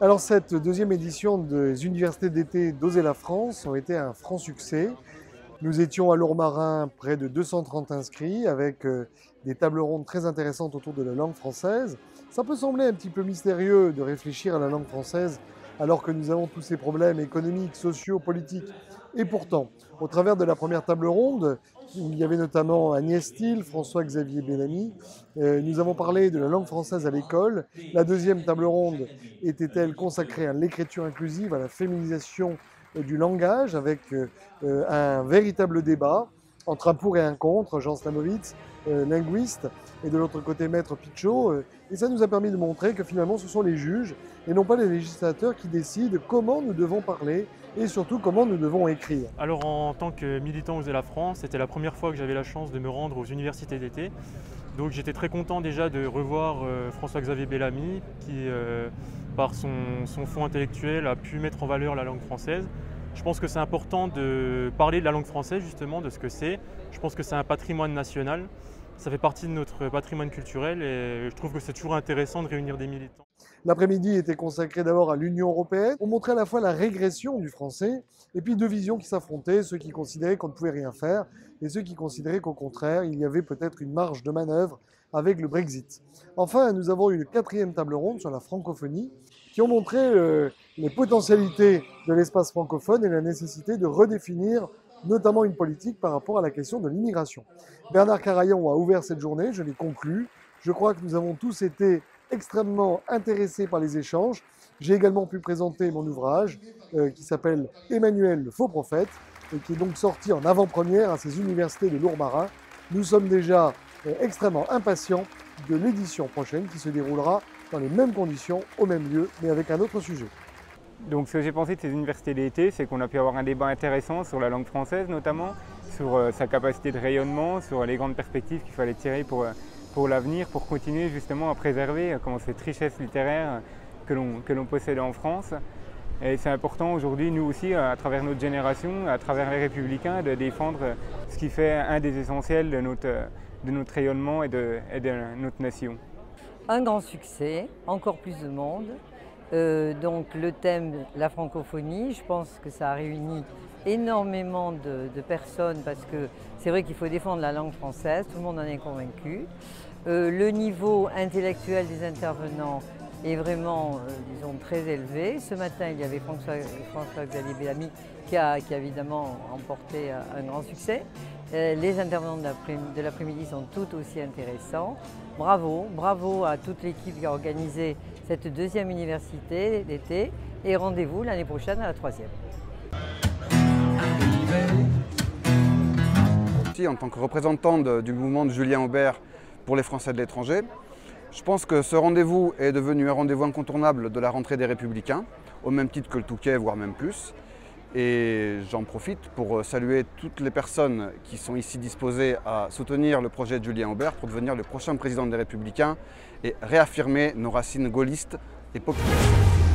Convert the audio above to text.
Alors cette deuxième édition des universités d'été d'Oser la France ont été un franc succès. Nous étions à Lourmarin près de 230 inscrits avec euh, des tables rondes très intéressantes autour de la langue française. Ça peut sembler un petit peu mystérieux de réfléchir à la langue française alors que nous avons tous ces problèmes économiques, sociaux, politiques. Et pourtant, au travers de la première table ronde, il y avait notamment Agnès Steele, François-Xavier Bellamy, euh, nous avons parlé de la langue française à l'école. La deuxième table ronde était-elle consacrée à l'écriture inclusive, à la féminisation euh, du langage, avec euh, un véritable débat entre un pour et un contre, Jean Slamovitz, linguiste, et de l'autre côté Maître Pichot. et ça nous a permis de montrer que finalement ce sont les juges et non pas les législateurs qui décident comment nous devons parler et surtout comment nous devons écrire. Alors en tant que militant aux la France, c'était la première fois que j'avais la chance de me rendre aux universités d'été. Donc j'étais très content déjà de revoir euh, François-Xavier Bellamy qui, euh, par son, son intellectuel, a pu mettre en valeur la langue française. Je pense que c'est important de parler de la langue française justement, de ce que c'est. Je pense que c'est un patrimoine national. Ça fait partie de notre patrimoine culturel et je trouve que c'est toujours intéressant de réunir des militants. L'après-midi était consacré d'abord à l'Union européenne. On montrait à la fois la régression du français et puis deux visions qui s'affrontaient, ceux qui considéraient qu'on ne pouvait rien faire et ceux qui considéraient qu'au contraire, il y avait peut-être une marge de manœuvre avec le Brexit. Enfin, nous avons eu une quatrième table ronde sur la francophonie qui ont montré euh, les potentialités de l'espace francophone et la nécessité de redéfinir notamment une politique par rapport à la question de l'immigration. Bernard Carayon a ouvert cette journée, je l'ai conclu. Je crois que nous avons tous été extrêmement intéressé par les échanges. J'ai également pu présenter mon ouvrage euh, qui s'appelle Emmanuel le faux prophète et qui est donc sorti en avant-première à ces universités de Lourmarin. Nous sommes déjà euh, extrêmement impatients de l'édition prochaine qui se déroulera dans les mêmes conditions, au même lieu, mais avec un autre sujet. Donc ce que j'ai pensé de ces universités d'été, c'est qu'on a pu avoir un débat intéressant sur la langue française notamment, sur euh, sa capacité de rayonnement, sur les grandes perspectives qu'il fallait tirer pour pour l'avenir, pour continuer justement à préserver euh, comment cette richesse littéraire que l'on possède en France. Et c'est important aujourd'hui, nous aussi, à travers notre génération, à travers les républicains, de défendre ce qui fait un des essentiels de notre, de notre rayonnement et de notre nation. Un grand succès, encore plus de monde. Euh, donc le thème, la francophonie, je pense que ça a réuni énormément de, personnes parce que c'est vrai qu'il faut défendre la langue française, tout le monde en est convaincu. Euh, le niveau intellectuel des intervenants est vraiment, euh, très élevé. Ce matin, il y avait François-Xavier Bellamy qui a, qui a, évidemment remporté un grand succès. Euh, les intervenants de l'après-midi sont tout aussi intéressants. Bravo, bravo à toute l'équipe qui a organisé cette deuxième université d'été et rendez-vous l'année prochaine à la troisième. En tant que représentant du mouvement de Julien Aubert pour les Français de l'étranger, je pense que ce rendez-vous est devenu un rendez-vous incontournable de la rentrée des Républicains, au même titre que le Touquet, voire même plus. Et j'en profite pour saluer toutes les personnes qui sont ici disposées à soutenir le projet de Julien Aubert pour devenir le prochain président des Républicains et réaffirmer nos racines gaullistes et populistes.